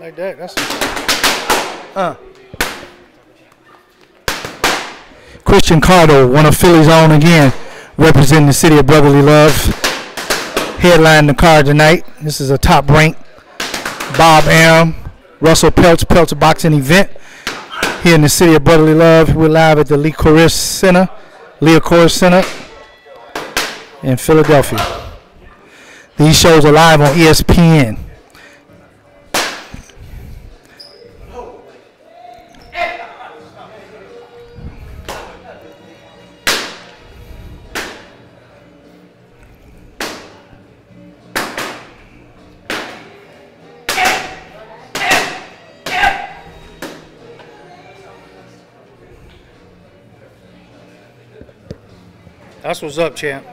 Like that. That's. Uh. Christian Carto, one of Philly's own again, representing the city of brotherly love. Headlining the card tonight. This is a top rank Bob Arum, Russell Peltz, Peltz boxing event here in the city of brotherly love. We're live at the Liacouras Center, Liacouras Center in Philadelphia. These shows are live on ESPN. That's what's up, champ.